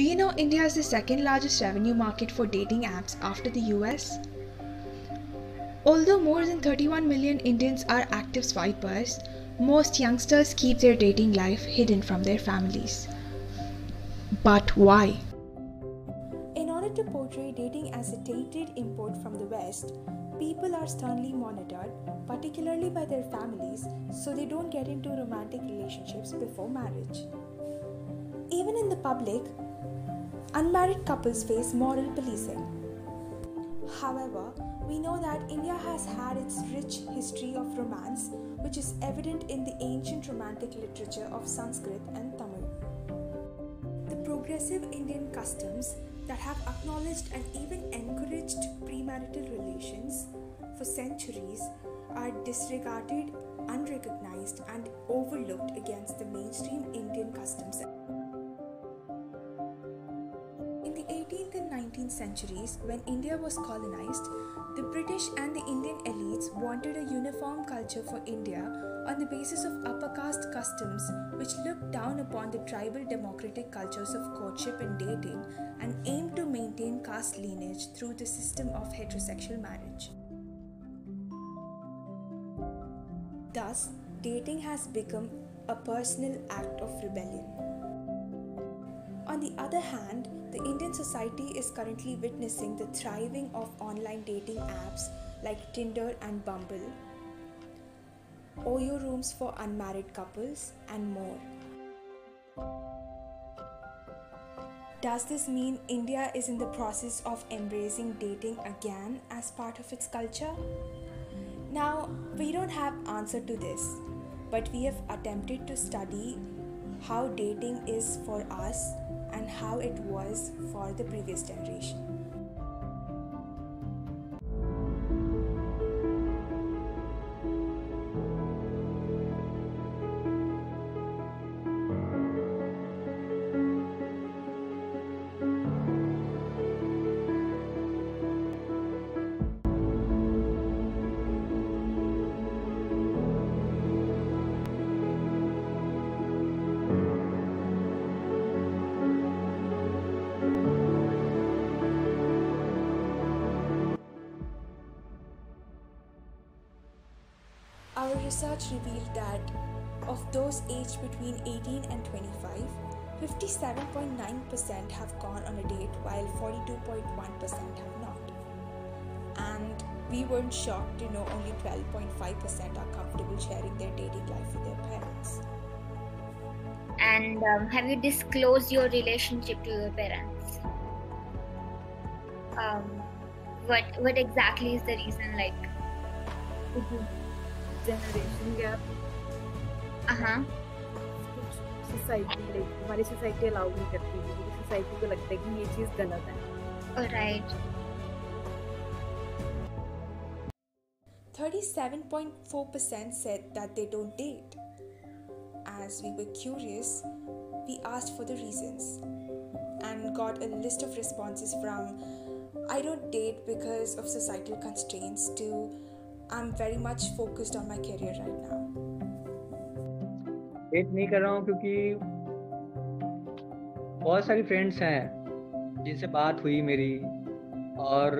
Do you know India is the second largest revenue market for dating apps after the US? Although more than 31 million Indians are active swipers, most youngsters keep their dating life hidden from their families. But why? In order to portray dating as a dated import from the West, people are sternly monitored, particularly by their families, so they don't get into romantic relationships before marriage. Even in the public, unmarried couples face moral policing. However, we know that India has had its rich history of romance, which is evident in the ancient romantic literature of Sanskrit and Tamil. The progressive Indian customs that have acknowledged and even encouraged premarital relations for centuries are disregarded, unrecognized, and overlooked against the mainstream Indian customs. 18th and 19th centuries, when India was colonized, the British and the Indian elites wanted a uniform culture for India on the basis of upper caste customs, which looked down upon the tribal democratic cultures of courtship and dating and aimed to maintain caste lineage through the system of heterosexual marriage. Thus, dating has become a personal act of rebellion. On the other hand, the Indian society is currently witnessing the thriving of online dating apps like Tinder and Bumble, Oyo rooms for unmarried couples, and more. Does this mean India is in the process of embracing dating again as part of its culture? Now, we don't have answer to this, but we have attempted to study how dating is for us and how it was for the previous generation. Our research revealed that of those aged between 18 and 25, 57.9% have gone on a date while 42.1% have not. And we weren't shocked to know only 12.5% are comfortable sharing their dating life with their parents. And um, have you disclosed your relationship to your parents? Um, what what exactly is the reason? Like, generation gap uh huh, society like हमारी society allow नहीं करती है क्योंकि society को लगता है कि ये चीज़ गलत है alright. 37.4% said that they don't date. As we were curious, we asked for the reasons and got a list of responses from I don't date because of societal constraints to I'm very much focused on my career right now. Date नहीं कर रहा हूँ क्योंकि बहुत सारी friends हैं जिनसे बात हुई मेरी और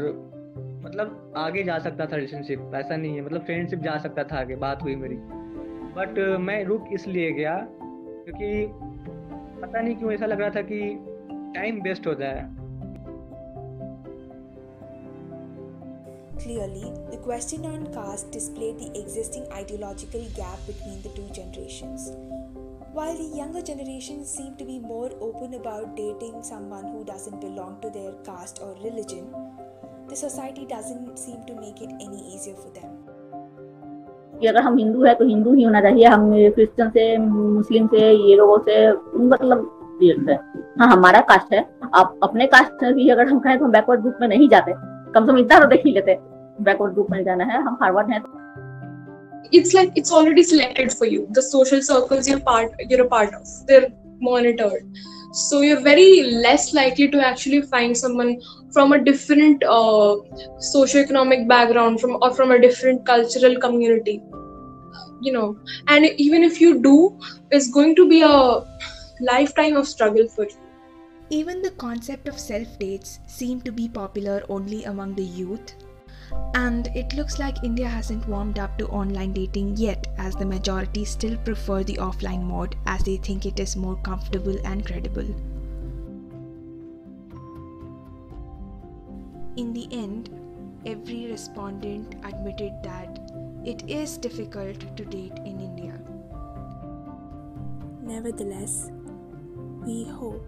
मतलब आगे जा सकता था रिलेशनशिप ऐसा नहीं है। मतलब फ्रेंडशिप जा सकता था आगे, बात हुई मेरी। बट मैं रुक इसलिए गया क्योंकि पता नहीं क्यों ऐसा लग रहा था कि टाइम वेस्ट होता है। Clearly, the question on caste displayed the existing ideological gap between the two generations. While the younger generation seem to be more open about dating someone who doesn't belong to their caste or religion, the society doesn't seem to make it any easier for them. कि अगर हम हिंदू है तो हिंदू ही होना चाहिए हम Christian से मुस्लिम से ये लोगों से मतलब है हाँ हमारा कास्ट है आप अपने कास्ट में भी अगर हम कहें तो हम बैकवर्ड ग्रुप में नहीं जाते कम से कम इतना तो देख ही लेते बैकवर्ड ग्रुप में जाना है, हम फॉरवर्ड हैं। It's like it's already selected for you the social circles you are part you are part of they are monitored so you are very less likely to actually find someone from a different socio economic background from और from a different cultural community you know, and even if you do, it's going to be a lifetime of struggle for you. Even the concept of self dates seem to be popular only among the youth. And it looks like India hasn't warmed up to online dating yet, as the majority still prefer the offline mode as they think it is more comfortable and credible. In the end, every respondent admitted that it is difficult to date in India. Nevertheless, we hope